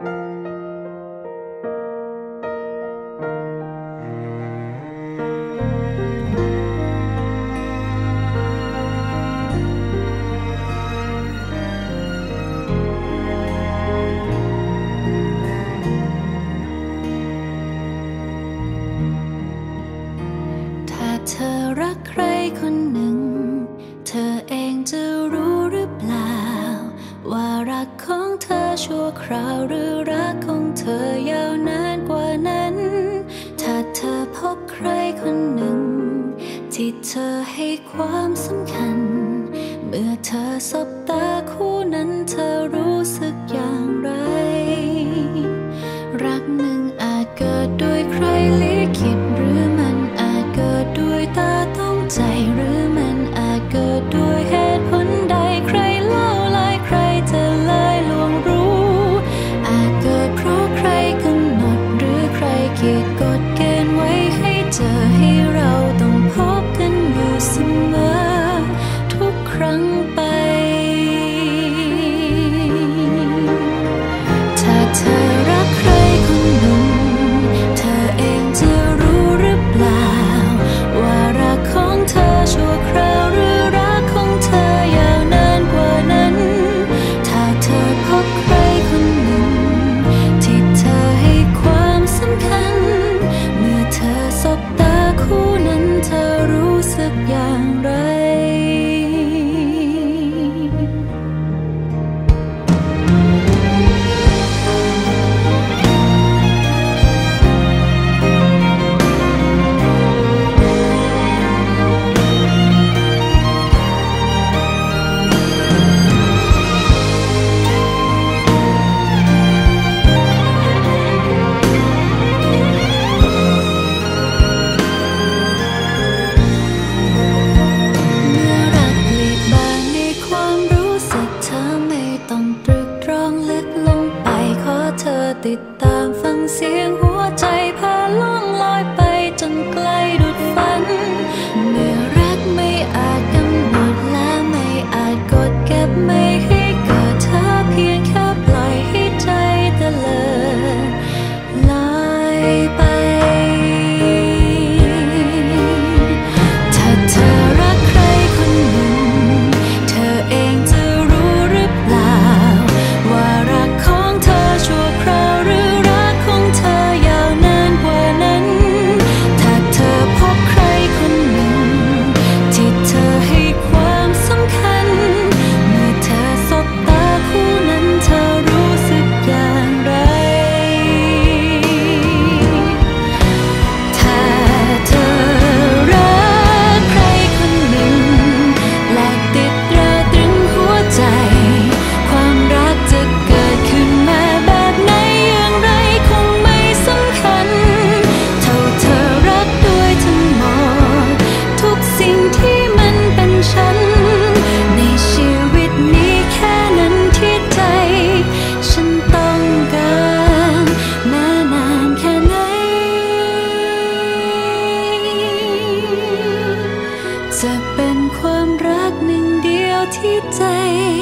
you บใครคนหนึ่ง ที่เธอให้ความสำคัญ เมื่อเธอสบตาคู่นั้นเธอรู้สึกอย่างไร ครั้งไป 天际